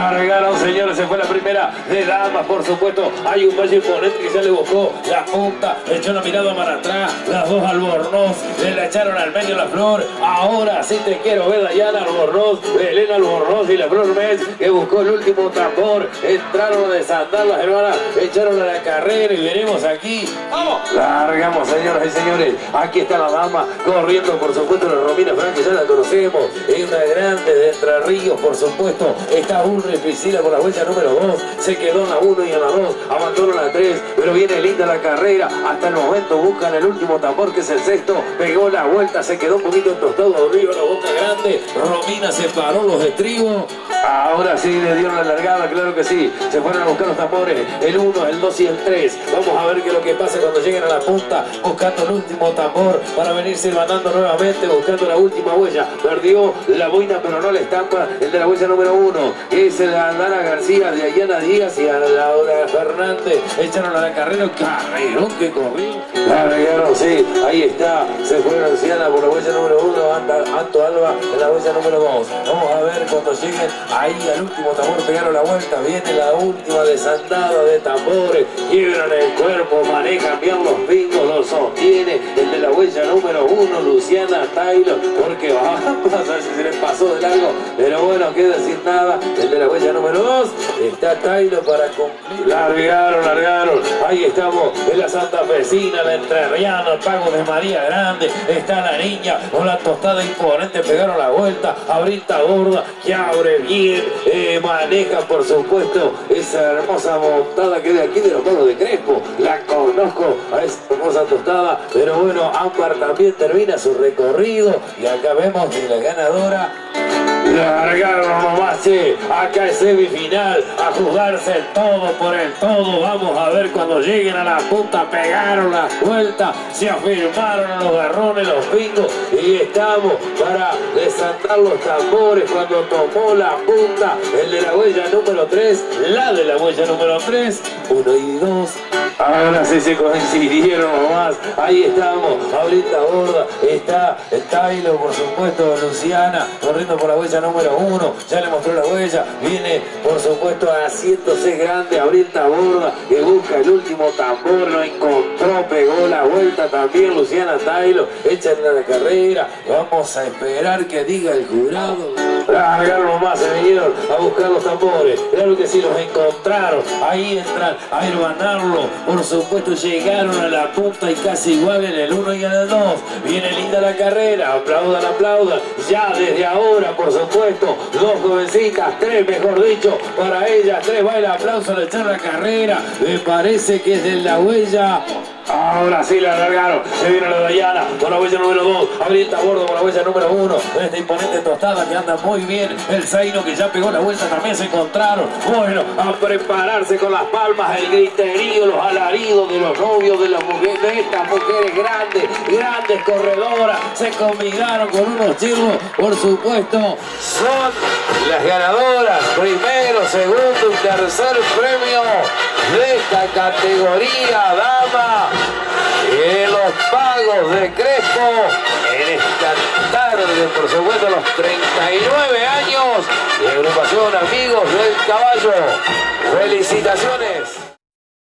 Largaron, señores, se fue la primera de damas, por supuesto. Hay un valle imponente que ya le buscó la punta, echó una mirada para atrás, las dos Albornoz, le la echaron al medio la flor. Ahora sí te quiero ver, Dayana Albornoz, Elena Albornoz y la flor Mes, que buscó el último tambor. Entraron a desandar las hermanas, echaron a la carrera y venimos aquí. ¡Vamos! Largamos, señoras y señores. Aquí está la dama corriendo, por supuesto, la Romina Frank, que ya la conocemos. Es una grande de Entre Ríos, por supuesto. Está un Priscila por la vuelta número 2. Se quedó en la 1 y en la 2. Abandonó la 3. Pero viene linda la carrera. Hasta el momento buscan el último tambor, que es el sexto. Pegó la vuelta, se quedó un poquito tostado arriba la boca grande. Romina se paró los estribos. Ahora sí le dieron la largada, claro que sí. Se fueron a buscar los tambores. El 1, el 2 y el 3. Vamos a ver qué es lo que pasa cuando lleguen a la punta. Buscando el último tambor para venirse mandando nuevamente. Buscando la última huella. Perdió la boina, pero no la estampa. El de la huella número 1. Es el Andana García, de Ayana Díaz y a Laura Fernández. Echaron a la carrera. Carrerón que corrió. Largaron, sí. Ahí está. Se fue Luciana por la huella número 1. Anto Alba en la huella número 2. Vamos a ver cuando lleguen Ahí al último tambor pegaron la vuelta. Viene la última desandada de tambores. Quiebran el cuerpo, manejan bien los pingos, lo sostiene. El de la huella número uno, Luciana Taylor. Porque va a ver si se le pasó de largo. Pero bueno, qué decir nada. El de la huella número dos está Taylor para cumplir. Largaron, largaron. Ahí estamos en la Santa Fecina, la Entrerriana, el pago de María Grande. Está la niña con la tostada imponente. Pegaron la vuelta. Abrita gorda que abre bien eh, maneja por supuesto esa hermosa montada que de aquí de los palos de Crespo. La conozco a esa hermosa tostada, pero bueno, Ámbar también termina su recorrido y acá vemos que la ganadora Largaron nomás, che. Acá es semifinal. A jugarse el todo por el todo. Vamos a ver cuando lleguen a la punta. Pegaron la vuelta. Se afirmaron los garrones, los pingos. Y estamos para desatar los tambores cuando tomó la punta. El de la huella número 3. La de la huella número 3. Uno y dos. Ahora sí se coincidieron nomás. Ahí estamos. Ahorita borda. Está el Taylor, por supuesto, Luciana, corriendo por la huella número uno. Ya le mostró la huella. Viene, por supuesto, haciéndose grande. Ahorita borda, que busca el último tambor. Lo encontró, pegó la vuelta también. Luciana Taylor. Échenle la carrera. Vamos a esperar que diga el jurado. Largaron nomás, se vinieron a buscar los tambores. Claro que sí, los encontraron. Ahí entran a hermanarlo por supuesto llegaron a la punta y casi igual en el 1 y en el 2. Viene linda la carrera, aplaudan, aplaudan. Ya desde ahora, por supuesto, dos jovencitas, tres mejor dicho, para ellas, tres va el aplauso al echar la carrera. Me parece que es de la huella Ahora sí la alargaron. Se viene la Dayana con la huella número 2. Abrieta a bordo con la huella número 1. Esta imponente tostada que anda muy bien. El Zaino que ya pegó la vuelta también se encontraron. Bueno, a prepararse con las palmas, el griterío, los alaridos de los novios de las mujeres, de estas mujeres grandes, grandes corredoras. Se combinaron con unos chirros, por supuesto. Son las ganadoras. Primero, segundo y tercer premio de esta categoría, dama en los pagos de Crespo en esta tarde, por supuesto, los 39 años de agrupación Amigos del Caballo. ¡Felicitaciones!